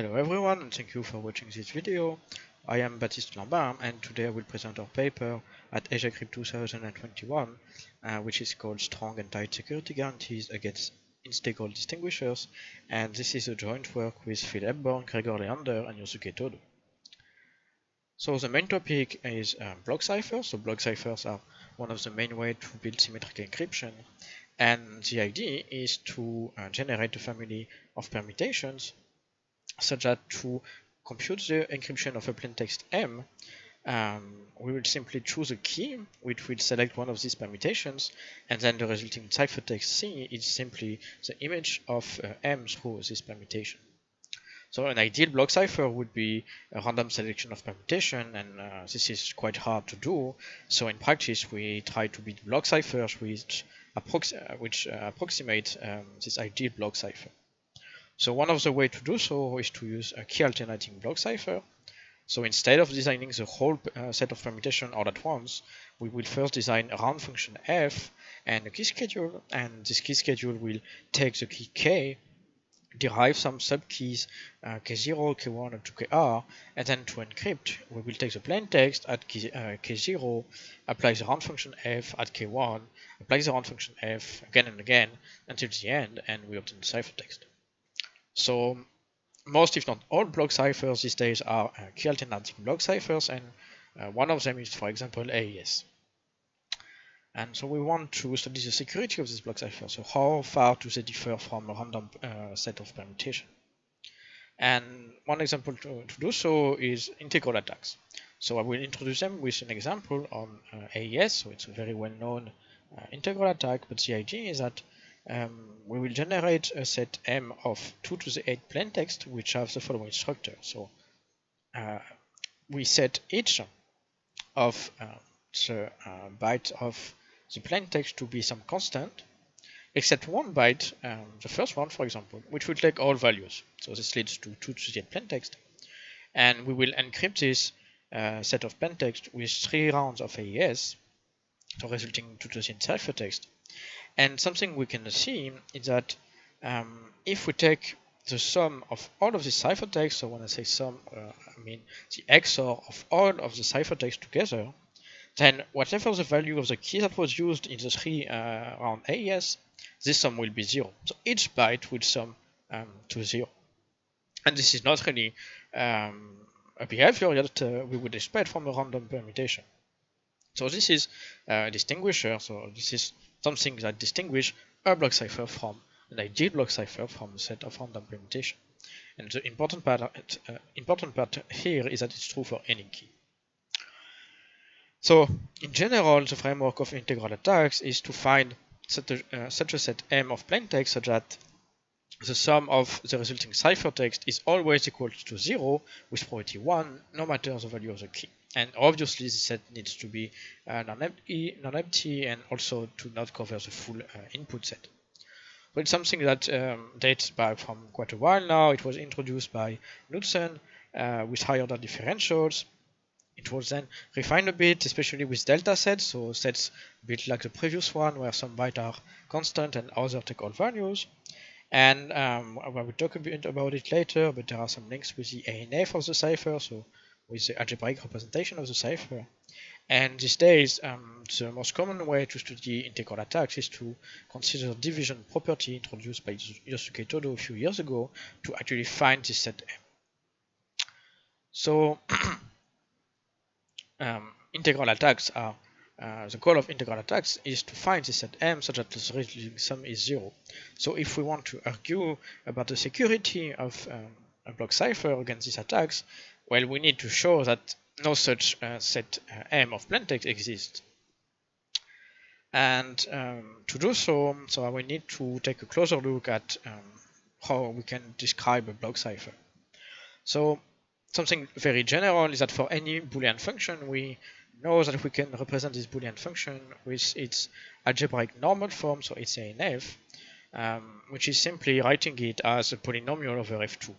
Hello everyone and thank you for watching this video. I am Baptiste Lambin and today I will present our paper at AsiaCrypt 2021 uh, which is called Strong and Tight Security Guarantees Against Integral Distinguishers and this is a joint work with Phil Hebborn, Gregor Leander and Yosuke Todo. So the main topic is um, block ciphers. So block ciphers are one of the main ways to build symmetric encryption and the idea is to uh, generate a family of permutations such that to compute the encryption of a plaintext M, um, we will simply choose a key which will select one of these permutations and then the resulting ciphertext C is simply the image of uh, M through this permutation. So an ideal block cipher would be a random selection of permutation and uh, this is quite hard to do. So in practice we try to build block ciphers which, approx which uh, approximate um, this ideal block cipher. So one of the ways to do so is to use a key alternating block cipher. So instead of designing the whole uh, set of permutation all at once, we will first design a round function f and a key schedule, and this key schedule will take the key k, derive some subkeys uh, k0, k1, and 2kr, and then to encrypt, we will take the plain text at key, uh, k0, apply the round function f at k1, apply the round function f again and again until the end, and we obtain the ciphertext. So most, if not all, block ciphers these days are uh, key alternating block ciphers, and uh, one of them is, for example, AES. And so we want to study the security of this block cipher. So how far do they differ from a random uh, set of permutation? And one example to, to, do so is integral attacks. So I will introduce them with an example on uh, AES. So it's a very well-known uh, integral attack, but the idea is that um, we will generate a set M of 2 to the 8 plaintext which have the following structure. So uh, we set each of uh, the uh, byte of the plaintext to be some constant except one byte, um, the first one for example, which will take all values. So this leads to 2 to the 8 plaintext. And we will encrypt this uh, set of plaintext with three rounds of AES, so resulting 2 to the ciphertext. And something we can see is that um, if we take the sum of all of the ciphertext, so when I say sum, uh, I mean the XOR of all of the ciphertext together, then whatever the value of the key that was used in the three uh, round AES, this sum will be zero. So each byte will sum um, to zero. And this is not really um, a behavior that uh, we would expect from a random permutation. So this is a distinguisher, so this is something that distinguish a block cipher from an ideal block cipher from a set of random permutation. And the important part, uh, important part here is that it's true for any key. So in general, the framework of integral attacks is to find such a, uh, such a set M of plaintext such that the sum of the resulting ciphertext is always equal to 0 with probability 1 no matter the value of the key. And obviously this set needs to be uh, non-empty non and also to not cover the full uh, input set. But it's something that um, dates back from quite a while now. It was introduced by Knudsen uh, with higher order differentials. It was then refined a bit, especially with delta sets, so sets built like the previous one where some bytes are constant and other take all values. And um, I will talk a bit about it later, but there are some links with the ANF of the cipher, so with the algebraic representation of the cipher. And these days, um, the most common way to study integral attacks is to consider division property introduced by Yosuke Todo a few years ago to actually find this set M. So, um, integral attacks are uh, the goal of integral attacks is to find this set M such that the resulting sum is zero. So if we want to argue about the security of um, a block cipher against these attacks, well, we need to show that no such uh, set uh, M of plaintext exists. And um, to do so, so we need to take a closer look at um, how we can describe a block cipher. So something very general is that for any Boolean function, we know that we can represent this Boolean function with its algebraic normal form, so it's ANF, um, which is simply writing it as a polynomial over f2.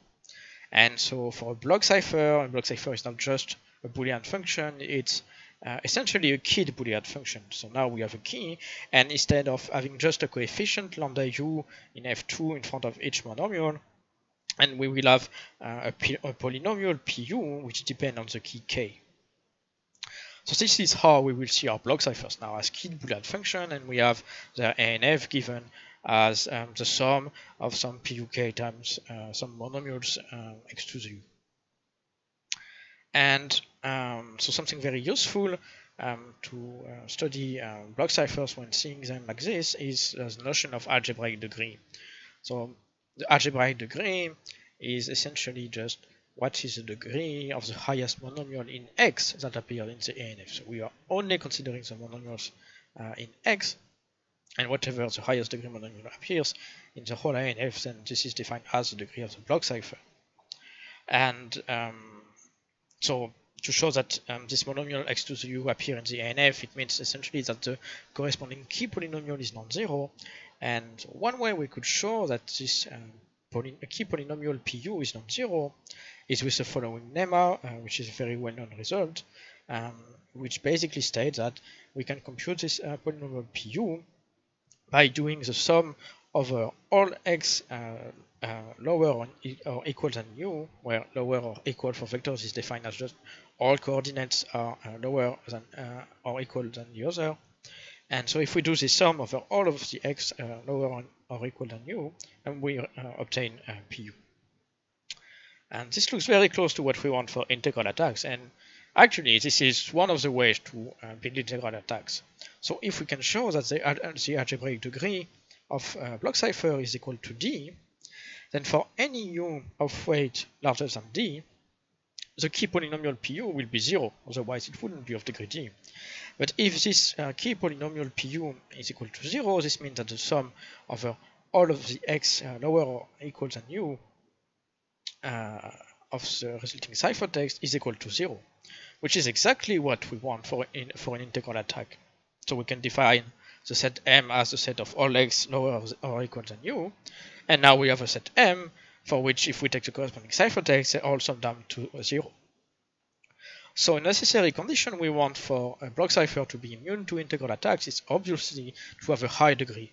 And so for a block cipher, a block cipher is not just a Boolean function, it's uh, essentially a keyed Boolean function. So now we have a key, and instead of having just a coefficient lambda u in f2 in front of each monomial, and we will have uh, a, a, polynomial pu which depends on the key k. So this is how we will see our block ciphers now as keyed Boolean function, and we have the ANF given as um, the sum of some PUK times uh, some monomials uh, x to the u. And um, so something very useful um, to uh, study uh, block ciphers when seeing them like this is the notion of algebraic degree. So the algebraic degree is essentially just what is the degree of the highest monomial in X that appeared in the ANF. So we are only considering the monomials uh, in X, and whatever the highest degree monomial appears in the whole ANF, then this is defined as the degree of the block cipher. And um, so to show that um, this monomial x to the u appear in the ANF, it means essentially that the corresponding key polynomial is non-zero. And one way we could show that this um, poly key polynomial pu is non-zero is with the following lemma, uh, which is a very well-known result, um, which basically states that we can compute this uh, polynomial pu by doing the sum over all x uh, uh, lower or, or, equal than u, where lower or equal for vectors is defined as just all coordinates are uh, lower than or equal than the other. And so if we do this sum over all of the x lower or equal than u, and we obtain pu. And this looks very close to what we want for integral attacks. And actually, this is one of the ways to uh, build integral attacks. So if we can show that the, the algebraic degree of uh, block cipher is equal to d, then for any u of weight larger than d, the key polynomial pu will be 0, otherwise it wouldn't be of degree d. But if this uh, key polynomial pu is equal to 0, this means that the sum over all of the x uh, lower or equal than u uh, of the resulting ciphertext is equal to 0, which is exactly what we want for, in, for an integral attack. So we can define the set M as the set of all x lower or equal than u, and now we have a set M for which if we take the corresponding ciphertext, they all sum down to 0. So a necessary condition we want for a block cipher to be immune to integral attacks is obviously to have a high degree.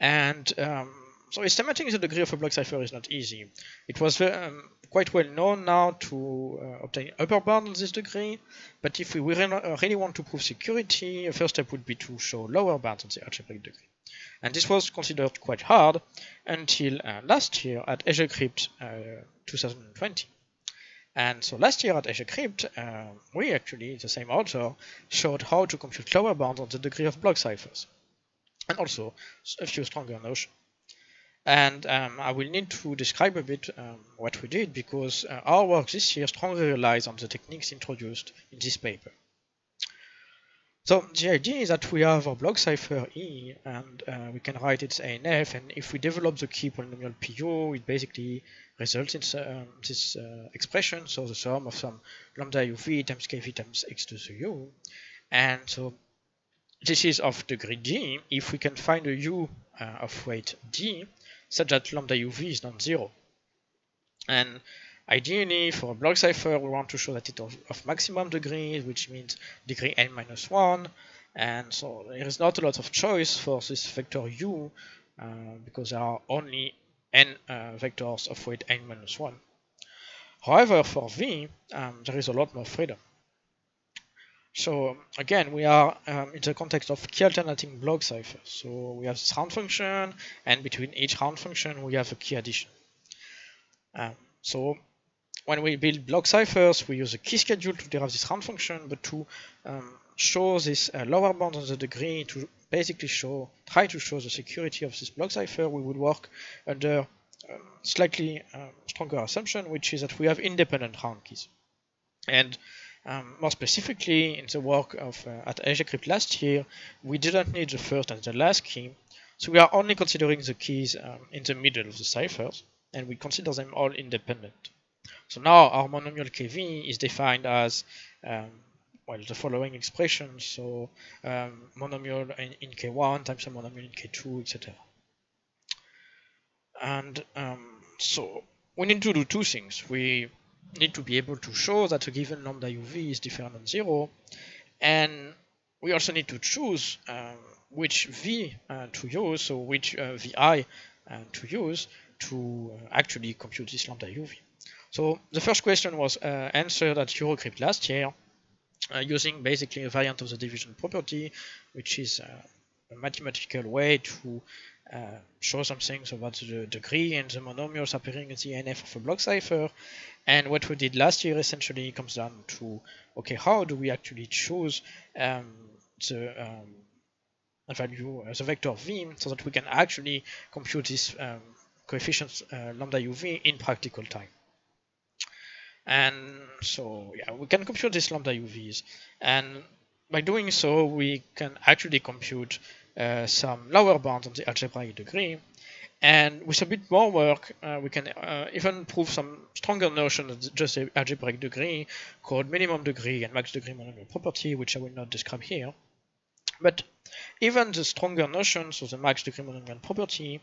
And um, so estimating the degree of a block cipher is not easy. It was um, quite well known now to uh, obtain upper bound on this degree, but if we really want to prove security, a first step would be to show lower bounds on the algebraic degree. And this was considered quite hard until uh, last year at AsiaCrypt uh, 2020. And so last year at AsiaCrypt, uh, we actually, the same author, showed how to compute lower bounds on the degree of block ciphers. And also a few stronger notions. And um, I will need to describe a bit um, what we did because uh, our work this year strongly relies on the techniques introduced in this paper. So the idea is that we have our block cipher E and uh, we can write its ANF and if we develop the key polynomial PU it basically results in um, this uh, expression. So the sum of some lambda uv times kv times x to the u. And so this is of degree d. If we can find a u uh, of weight d such that lambda uv is not zero. And ideally, for a block cipher, we want to show that it's of, of maximum degree, which means degree n minus 1. And so there is not a lot of choice for this vector u, uh, because there are only n uh, vectors of weight n minus 1. However, for v, um, there is a lot more freedom. So again, we are um, in the context of key alternating block cipher. So we have this round function, and between each round function, we have a key addition. Um, so when we build block ciphers, we use a key schedule to derive this round function, but to um, show this uh, lower bound on the degree, to basically show, try to show the security of this block cipher, we would work under um, slightly uh, stronger assumption, which is that we have independent round keys. And um, more specifically, in the work of uh, at AsiaCrypt last year, we didn't need the first and the last key, so we are only considering the keys um, in the middle of the ciphers, and we consider them all independent. So now our monomial kv is defined as um, well the following expression, so um, monomial in, in, k1 times a monomial in k2, etc. And um, so we need to do two things. We need to be able to show that a given lambda uv is different than zero, and we also need to choose um, which v uh, to use, so which uh, vi uh, to use to uh, actually compute this lambda UV. So the first question was uh, answered at Eurocrypt last year uh, using basically a variant of the division property, which is a mathematical way to uh, show some things about the degree and the monomials appearing in the ANF of a block cipher. And what we did last year essentially comes down to, okay, how do we actually choose um, the um, value, uh, the vector v, so that we can actually compute this um, coefficients uh, lambda uv in practical time. And so, yeah, we can compute these lambda UVs. And by doing so, we can actually compute uh, some lower bounds on the algebraic degree. And with a bit more work, uh, we can uh, even prove some stronger notions of just algebraic degree called minimum degree and max degree monomial property, which I will not describe here. But even the stronger notions of the max degree monomial property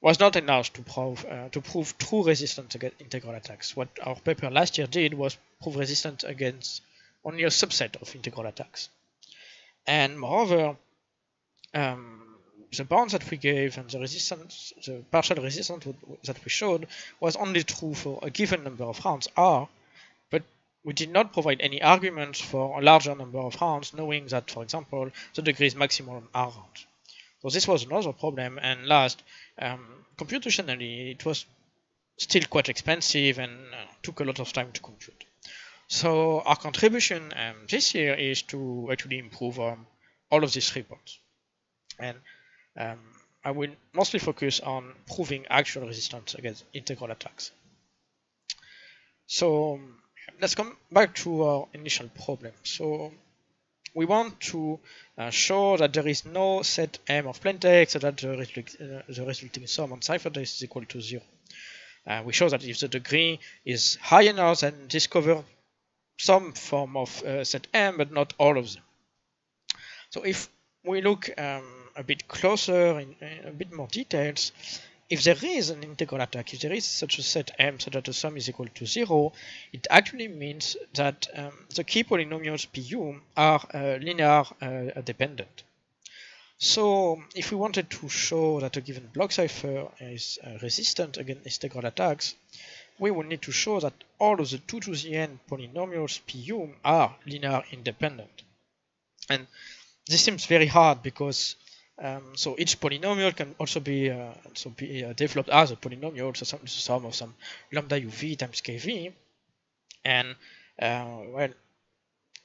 was not enough to prove uh, to prove true resistance against integral attacks. What our paper last year did was prove resistance against only a subset of integral attacks. And moreover, um, the bounds that we gave and the resistance, the partial resistance that we showed was only true for a given number of rounds R, but we did not provide any arguments for a larger number of rounds, knowing that, for example, the degree is maximal on R rounds. So this was another problem. And last, um, computationally, it was still quite expensive and uh, took a lot of time to compute. So our contribution um, this year is to actually improve um, all of these reports. And um, I will mostly focus on proving actual resistance against integral attacks. So let's come back to our initial problem. So we want to uh, show that there is no set M of plaintext so that the, uh, the resulting sum on ciphertext is equal to zero. Uh, we show that if the degree is high enough, then discover some form of uh, set M, but not all of them. So if we look um, a bit closer in, a bit more details, if there is an integral attack, if there is such a set M so that the sum is equal to zero, it actually means that um, the key polynomials Pu are uh, linear uh, dependent. So if we wanted to show that a given block cipher is uh, resistant against integral attacks, we would need to show that all of the 2 to the n polynomials Pu are linear independent. And this seems very hard because um, so each polynomial can also be uh, be uh, developed as a polynomial, so some, sum of some lambda uv times kv, and uh, well,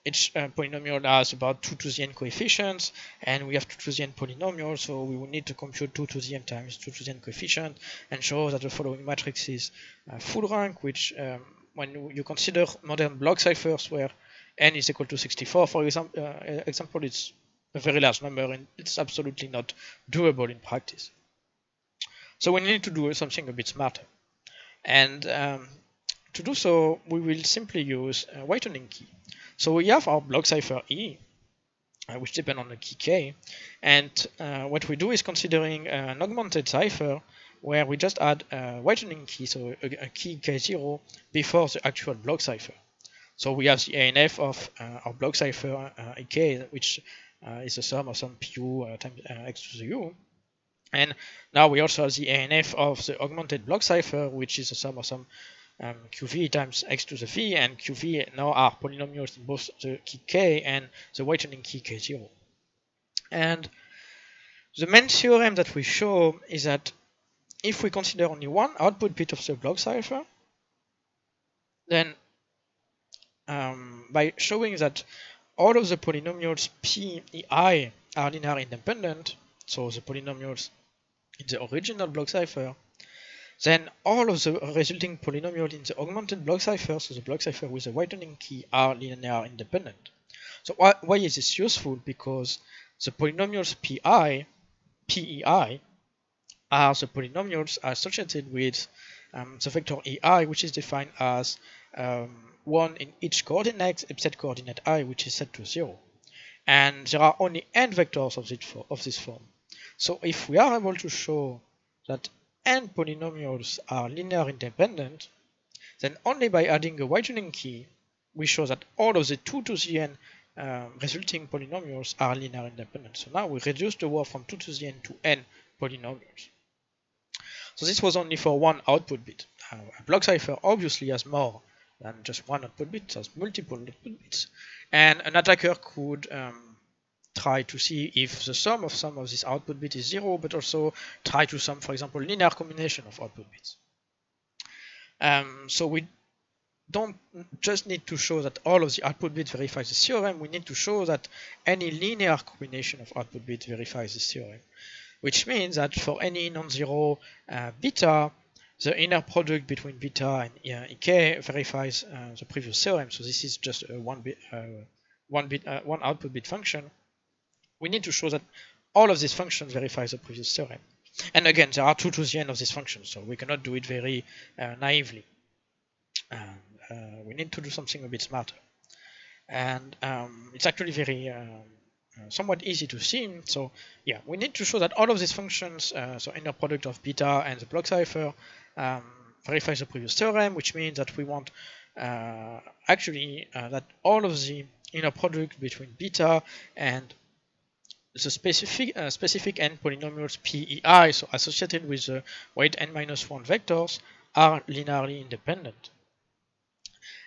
each uh, polynomial has about 2 to the n coefficients, and we have 2 to the n polynomial, so we will need to compute 2 to the n times 2 to the n coefficient, and show that the following matrix is uh, full rank, which um, when you consider modern block ciphers where n is equal to 64, for example, uh, example it's a very large number and it's absolutely not doable in practice. So we need to do something a bit smarter. And um, to do so, we will simply use a whitening key. So we have our block cipher E, uh, which depend on the key K. And uh, what we do is considering an augmented cipher where we just add a whitening key, so a, a key K0 before the actual block cipher. So we have the ANF of uh, our block cipher EK, which uh, is the sum of some pu uh, times uh, x to the u. And now we also have the ANF of the augmented block cipher, which is the sum of some um, qv times x to the v, and qv now are polynomials in both the key k and the whitening key k0. And the main theorem that we show is that if we consider only one output bit of the block cipher, then um, by showing that all of the polynomials p i are linear independent, so the polynomials in the original block cipher, then all of the resulting polynomials in the augmented block cipher, so the block cipher with the whitening key, are linear independent. So why, why is this useful? Because the polynomials pi, pei, are the polynomials associated with um, the vector ei, which is defined as um, one in each coordinate except coordinate i, which is set to 0. And there are only n vectors of this, of this form. So if we are able to show that n polynomials are linear independent, then only by adding a whitening key, we show that all of the 2 to the n uh, resulting polynomials are linear independent. So now we reduce the word from 2 to the n to n polynomials. So this was only for one output bit. Uh, a block cipher obviously has more than just one output bit, it has multiple output bits. And an attacker could um, try to see if the sum of some of these output bits is zero, but also try to sum, for example, linear combination of output bits. Um, so we don't just need to show that all of the output bits verify the theorem, we need to show that any linear combination of output bits verifies this theorem. Which means that for any non-zero uh, beta, the inner product between beta and ek verifies uh, the previous theorem. So this is just a one bit, uh, one bit, uh, one output bit function. We need to show that all of these functions verify the previous theorem. And again, there are two to the end of this function, so we cannot do it very uh, naively. Uh, we need to do something a bit smarter. And um, it's actually very uh, somewhat easy to see. So yeah, we need to show that all of these functions, so inner product of beta and the block cipher, um, verifies the previous theorem, which means that we want actually that all of the inner product between beta and the specific uh, specific n polynomials PEI, so associated with the weight n minus 1 vectors, are linearly independent.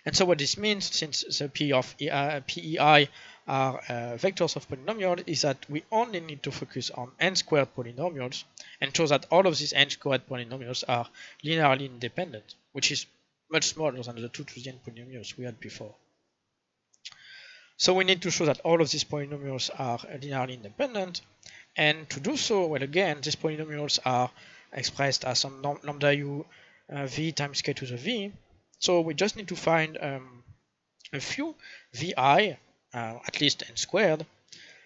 And so what this means, since the P of uh, PEI are uh, vectors of polynomials is that we only need to focus on n squared polynomials and show that all of these n squared polynomials are linearly independent, which is much smaller than the 2 to the n polynomials we had before. So we need to show that all of these polynomials are linearly independent. And to do so, well, again, these polynomials are expressed as some lambda u uh, v times k to the v, so we just need to find um, a few vi, uh, at least n squared,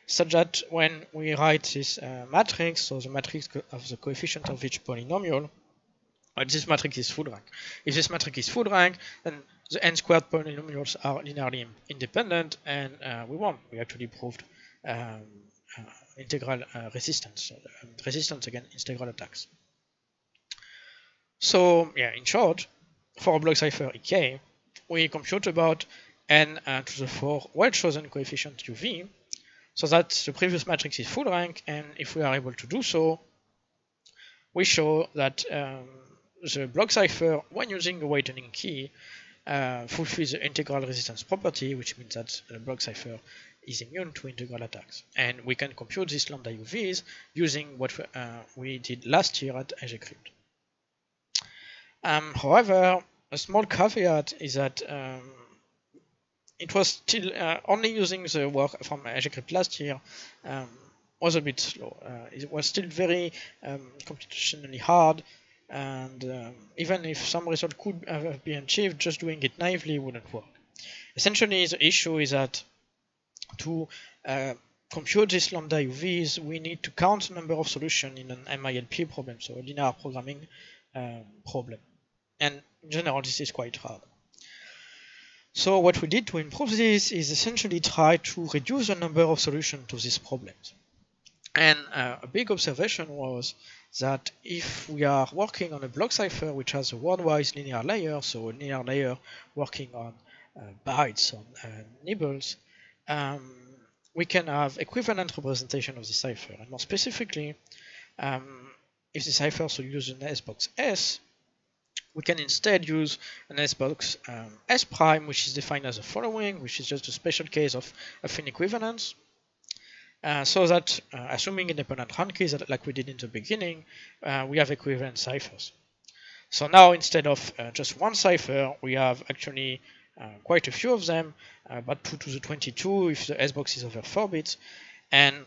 such that when we write this uh, matrix, so the matrix of the coefficient of each polynomial, uh, this matrix is full rank. If this matrix is full rank, then the n squared polynomials are linearly independent, and uh, we won. We actually proved um, uh, integral uh, resistance, resistance against integral attacks. So yeah, in short, for a block cipher EK, we compute about n uh, to the 4 well-chosen coefficient uv, so that the previous matrix is full rank, and if we are able to do so, we show that um, the block cipher, when using a whitening key, uh, fulfills the integral resistance property, which means that the block cipher is immune to integral attacks. And we can compute these lambda UVs using what uh, we did last year at AsiaCrypt. Um, however, a small caveat is that um, it was still uh, only using the work from AsiaCrypt last year um, was a bit slow. Uh, it was still very um, computationally hard, and um, even if some result could have been achieved, just doing it naively wouldn't work. Essentially, the issue is that to uh, compute these lambda UVs, we need to count the number of solutions in an MILP problem, so a linear programming um, problem and in general this is quite hard. So what we did to improve this is essentially try to reduce the number of solutions to these problems. And uh, a big observation was that if we are working on a block cipher which has a word-wise linear layer, so a linear layer working on uh, bytes, on uh, nibbles, um, we can have equivalent representation of the cipher. And more specifically, um, if the cipher so uses an S box S, we can instead use an S-box um, S prime, which is defined as the following, which is just a special case of affine equivalence. Uh, so that, uh, assuming independent round keys, like we did in the beginning, uh, we have equivalent ciphers. So now, instead of uh, just one cipher, we have actually uh, quite a few of them, uh, 2 to the 22 if the S-box is over 4 bits. And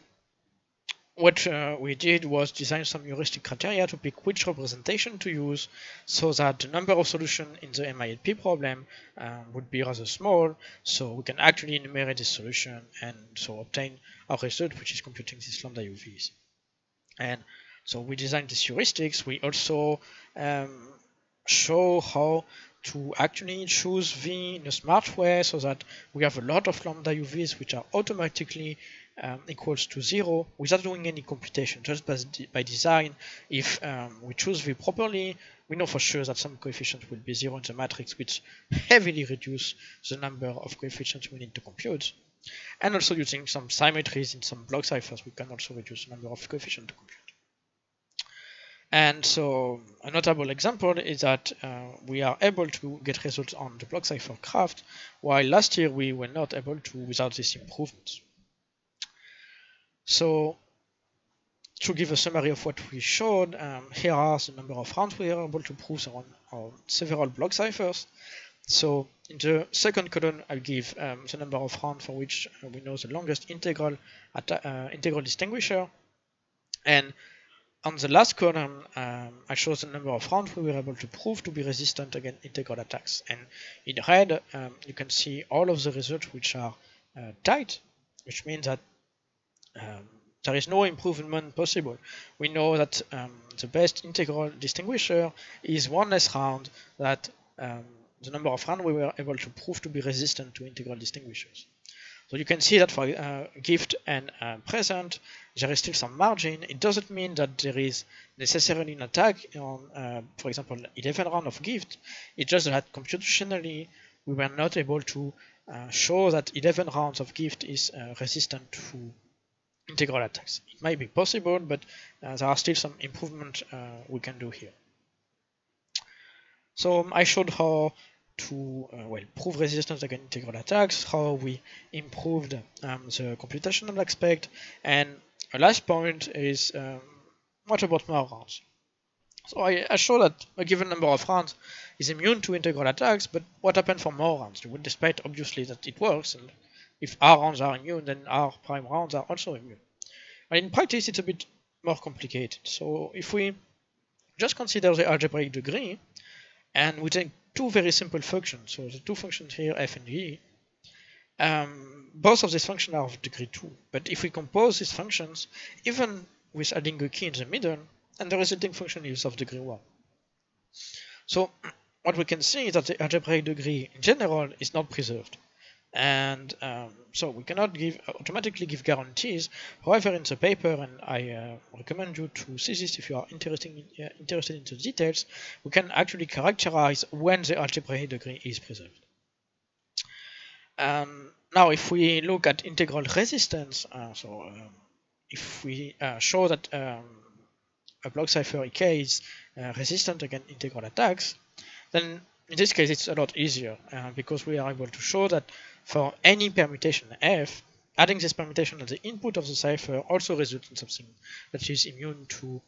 what uh, we did was design some heuristic criteria to pick which representation to use so that the number of solutions in the MILP problem um, would be rather small so we can actually enumerate this solution and so obtain our result which is computing these lambda UVs. And so we designed these heuristics. We also um, show how to actually choose V in a smart way so that we have a lot of lambda UVs which are automatically um, equals to zero without doing any computation, just by, by design. If um, we choose V properly, we know for sure that some coefficient will be zero in the matrix, which heavily reduce the number of coefficients we need to compute. And also using some symmetries in some block ciphers, we can also reduce the number of coefficients to compute. And so a notable example is that uh, we are able to get results on the block cipher craft, while last year we were not able to without these improvements. So to give a summary of what we showed, um, here are the number of rounds we are able to prove on, on several block ciphers. So in the second column, I'll give um, the number of rounds for which uh, we know the longest integral uh, integral distinguisher, and on the last column, um, I show the number of rounds we were able to prove to be resistant against integral attacks. And in red, um, you can see all of the results which are uh, tight, which means that um, there is no improvement possible. We know that um, the best integral distinguisher is one less round that um, the number of rounds we were able to prove to be resistant to integral distinguishers. So you can see that for uh, gift and uh, present, there is still some margin. It doesn't mean that there is necessarily an attack on, uh, for example, 11 round of gift. It's just that computationally, we were not able to uh, show that 11 rounds of gift is uh, resistant to integral attacks. It might be possible, but uh, there are still some improvement we can do here. So I showed how to uh, well prove resistance against integral attacks, how we improved um, the computational aspect, and a last point is um, what about more rounds? So I, I show that a given number of rounds is immune to integral attacks, but what happens for more rounds? Expect obviously that it works, and if R rounds are immune, then R prime rounds are also immune. But in practice, it's a bit more complicated. So if we just consider the algebraic degree, and we take two very simple functions. So the two functions here, f and g, um, both of these functions are of degree 2. But if we compose these functions, even with adding a key in the middle, and the resulting function is of degree 1. So what we can see is that the algebraic degree in general is not preserved and um, so we cannot give automatically give guarantees. However in the paper and I uh, recommend you to see this if you are interested in, uh, interested in the details we can actually characterize when the algebraic degree is preserved. Um, now if we look at integral resistance uh, so um, if we uh, show that um, a block cipher EK is uh, resistant against integral attacks then in this case it's a lot easier uh, because we are able to show that for any permutation f, adding this permutation at the input of the cipher also results in something that is immune to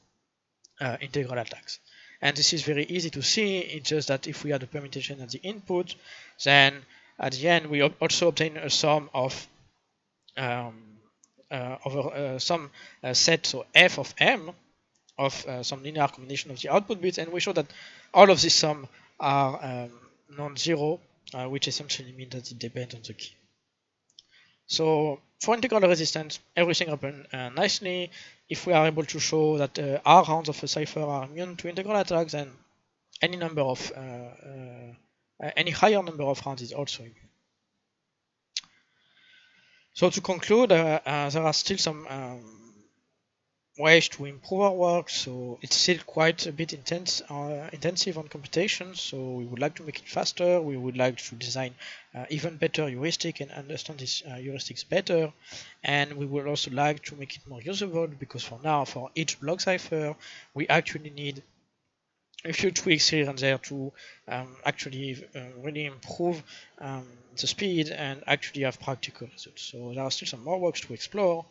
uh, integral attacks. And this is very easy to see, it's just that if we add a permutation at the input, then at the end we also obtain a sum of um, uh, over uh, some uh, set, so f of m, of uh, some linear combination of the output bits, and we show that all of these sums are um, non-zero uh, which essentially means that it depends on the key. So for integral resistance, everything happens uh, nicely. If we are able to show that uh, R rounds of a cipher are immune to integral attacks, then any number of uh, uh, any higher number of rounds is also immune. So to conclude, uh, there are still some um, ways to improve our work. So it's still quite a bit intense, uh, intensive on computation. So we would like to make it faster. We would like to design uh, even better heuristic and understand these uh, heuristics better. And we would also like to make it more usable because for now, for each block cipher, we actually need a few tweaks here and there to um, actually uh, really improve um, the speed and actually have practical results. So there are still some more works to explore.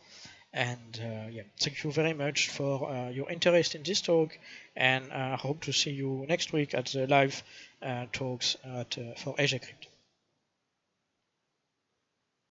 And uh, yeah, thank you very much for uh, your interest in this talk, and I uh, hope to see you next week at the live talks at, for AsiaCrypt.